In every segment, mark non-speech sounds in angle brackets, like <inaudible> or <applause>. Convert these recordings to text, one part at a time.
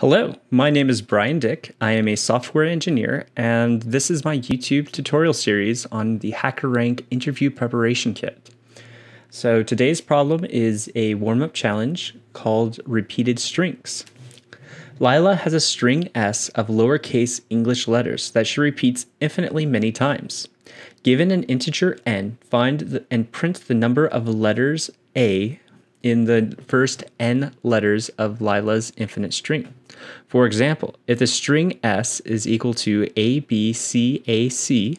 Hello, my name is Brian Dyck. I am a software engineer, and this is my YouTube tutorial series on the HackerRank interview preparation kit. So today's problem is a warm-up challenge called repeated strings. Lilah has a string S of lowercase English letters that she repeats infinitely many times. Given an integer n, find the, and print the number of letters A in the first n letters of Lilah's infinite string. For example, if the string S is equal to A, B, C, A, C,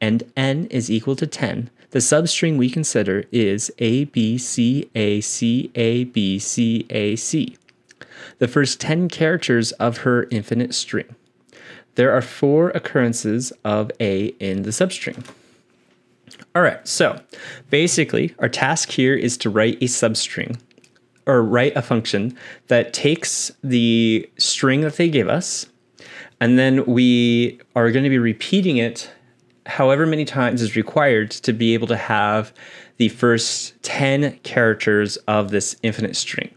and n is equal to 10, the substring we consider is A, B, C, A, C, A, B, C, A, C, the first 10 characters of her infinite string. There are four occurrences of A in the substring. All right, so basically, our task here is to write a substring or write a function that takes the string that they give us, and then we are going to be repeating it however many times is required to be able to have the first 10 characters of this infinite string.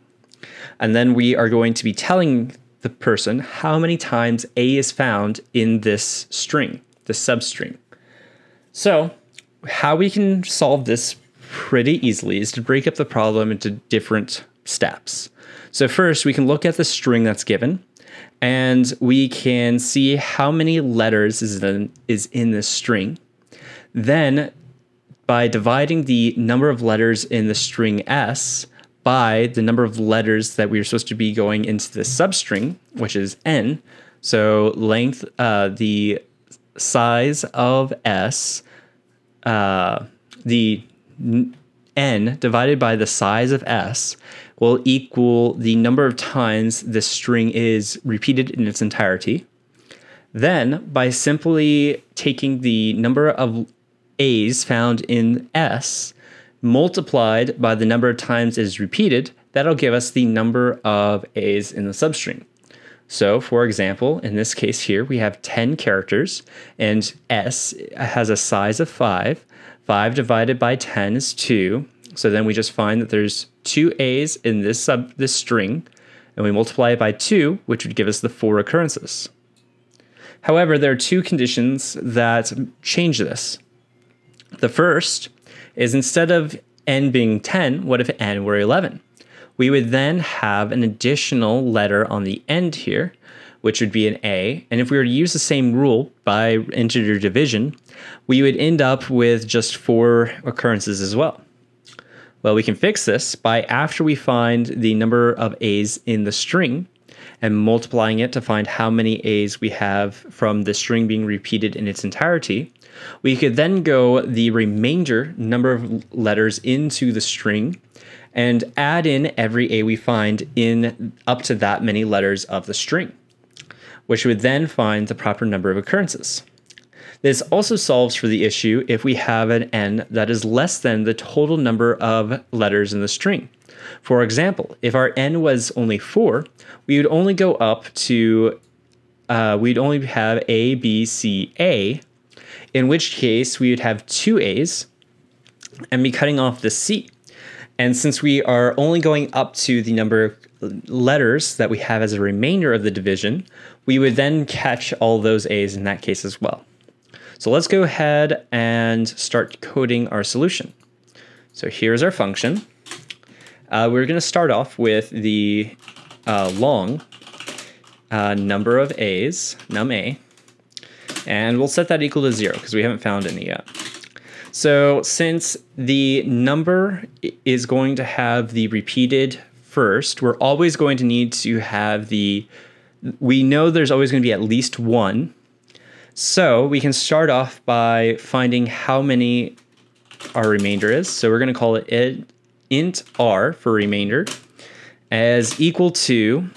And then we are going to be telling the person how many times A is found in this string, the substring. So how we can solve this pretty easily is to break up the problem into different steps. So first, we can look at the string that's given, and we can see how many letters is in, is in this string. Then, by dividing the number of letters in the string S by the number of letters that we are supposed to be going into the substring, which is n, so length, uh, the size of S the n divided by the size of s will equal the number of times this string is repeated in its entirety. Then, by simply taking the number of a's found in s multiplied by the number of times it is repeated, that'll give us the number of a's in the substring. So, for example, in this case here, we have 10 characters, and S has a size of 5. 5 divided by 10 is 2. So then we just find that there's two A's in this sub this string, and we multiply it by 2, which would give us the four occurrences. However, there are two conditions that change this. The first is instead of n being 10, what if n were 11? We would then have an additional letter on the end here, which would be an A. And if we were to use the same rule by integer division, we would end up with just four occurrences as well. Well, we can fix this by after we find the number of A's in the string and multiplying it to find how many A's we have from the string being repeated in its entirety, we could then go the remainder number of letters into the string and add in every A we find in up to that many letters of the string, which would then find the proper number of occurrences. This also solves for the issue if we have an n that is less than the total number of letters in the string. For example, if our n was only 4, we would only go up to, uh, we'd only have A, B, C, A, in which case we would have two A's and be cutting off the C. And since we are only going up to the number of letters that we have as a remainder of the division, we would then catch all those A's in that case as well. So let's go ahead and start coding our solution. So here's our function. Uh, we're going to start off with the uh, long uh, number of A's, num A, and we'll set that equal to zero because we haven't found any yet. So since the number is going to have the repeated first, we're always going to need to have the, we know there's always going to be at least one. So we can start off by finding how many our remainder is. So we're going to call it int r for remainder as equal to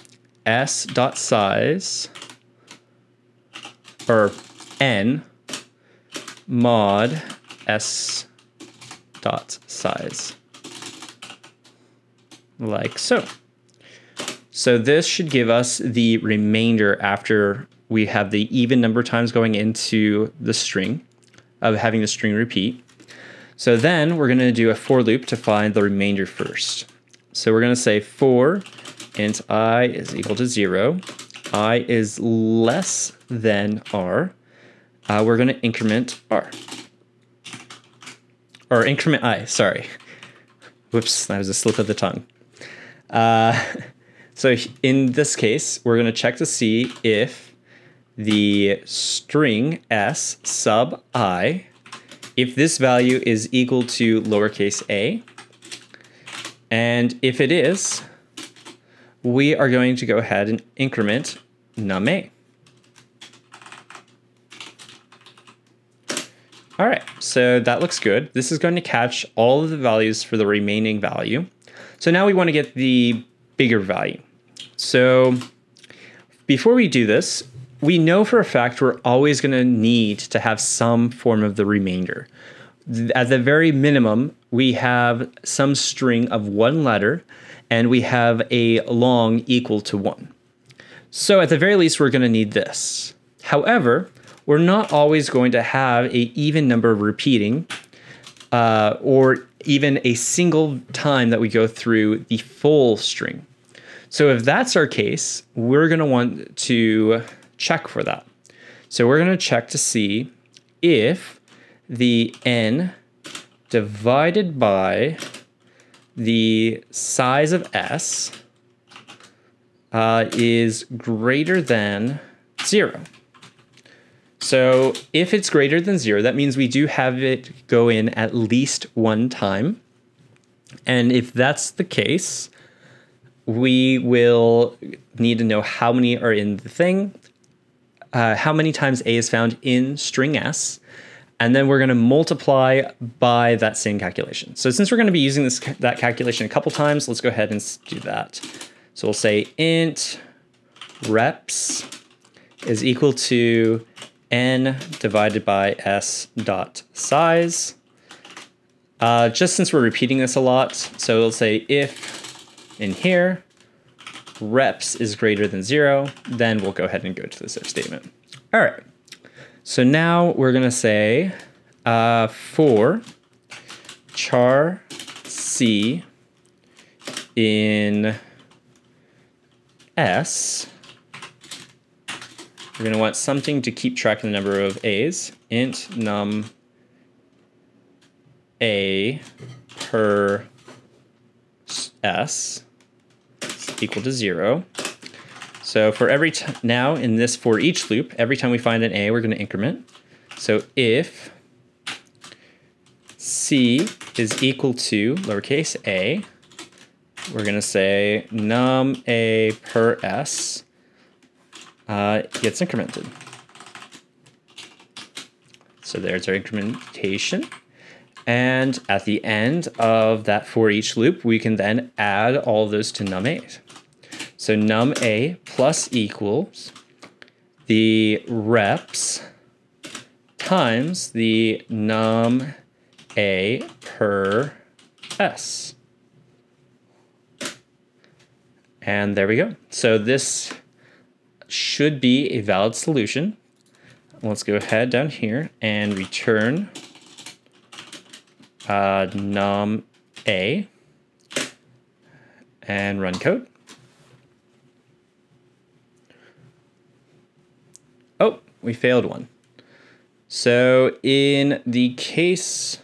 s dot size or n mod s dot size like so. So this should give us the remainder after we have the even number times going into the string of having the string repeat. So then we're going to do a for loop to find the remainder first. So we're going to say for int i is equal to 0, i is less than r, uh, we're going to increment r. Or increment i, sorry. Whoops, that was a slip of the tongue. Uh, <laughs> so in this case, we're going to check to see if the string s sub i, if this value is equal to lowercase a, and if it is, we are going to go ahead and increment num a. All right, so that looks good. This is going to catch all of the values for the remaining value. So now we want to get the bigger value. So before we do this, we know for a fact we're always going to need to have some form of the remainder. At the very minimum, we have some string of one letter and we have a long equal to one. So at the very least, we're going to need this. However, we're not always going to have a even number of repeating uh, or even a single time that we go through the full string. So if that's our case, we're going to want to check for that. So we're going to check to see if the n divided by the size of s uh, is greater than 0. So if it's greater than 0, that means we do have it go in at least one time. And if that's the case, we will need to know how many are in the thing, uh, how many times a is found in string s, and then we're going to multiply by that same calculation. So since we're going to be using this that calculation a couple times, let's go ahead and do that. So we'll say int reps is equal to n divided by s dot size. Uh, just since we're repeating this a lot, so we'll say if in here reps is greater than zero, then we'll go ahead and go to this if statement. All right. So now we're going to say uh, for char c in s, we're going to want something to keep track of the number of a's. int num a per s equal to zero. So for every now in this for each loop, every time we find an a, we're going to increment. So if c is equal to lowercase a, we're going to say num a per s uh, gets incremented. So there's our incrementation. And at the end of that for each loop, we can then add all those to num a. So num a plus equals the reps times the num a per s. And there we go. So this should be a valid solution. Let's go ahead down here and return uh, num a and run code. Oh, we failed one. So in the case,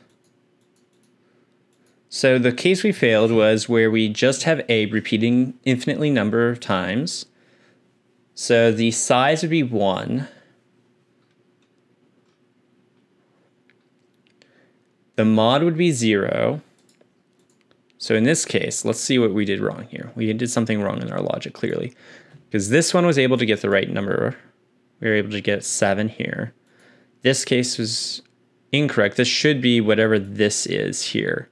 so the case we failed was where we just have a repeating infinitely number of times. So the size would be one. The mod would be zero. So in this case, let's see what we did wrong here. We did something wrong in our logic clearly because this one was able to get the right number we were able to get 7 here. This case was incorrect. This should be whatever this is here.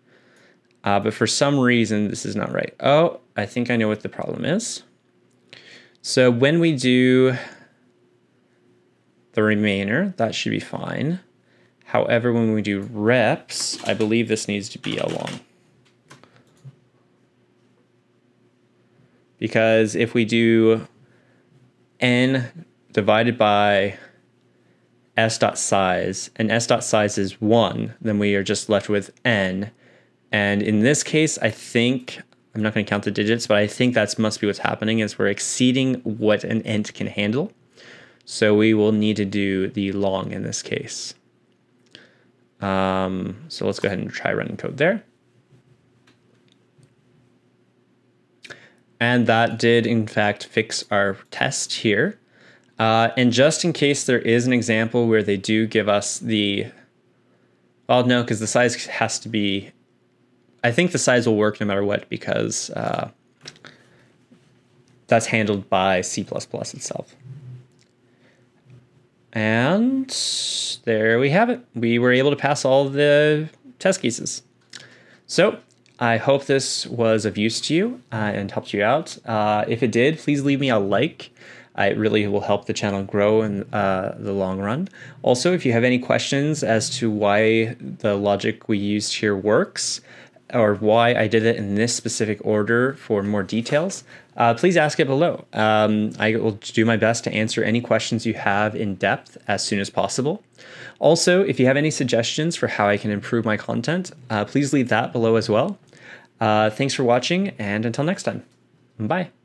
Uh, but for some reason, this is not right. Oh, I think I know what the problem is. So when we do the remainder, that should be fine. However, when we do reps, I believe this needs to be a long. Because if we do n divided by s dot size, and s dot size is 1, then we are just left with n. And in this case, I think, I'm not going to count the digits, but I think that must be what's happening is we're exceeding what an int can handle. So we will need to do the long in this case. Um, so let's go ahead and try running code there. And that did in fact fix our test here. Uh, and just in case there is an example where they do give us the, well, no, because the size has to be, I think the size will work no matter what because uh, that's handled by C++ itself. And there we have it. We were able to pass all the test cases. So I hope this was of use to you uh, and helped you out. Uh, if it did, please leave me a like. Uh, it really will help the channel grow in uh, the long run. Also, if you have any questions as to why the logic we used here works, or why I did it in this specific order for more details, uh, please ask it below. Um, I will do my best to answer any questions you have in depth as soon as possible. Also, if you have any suggestions for how I can improve my content, uh, please leave that below as well. Uh, thanks for watching, and until next time, bye.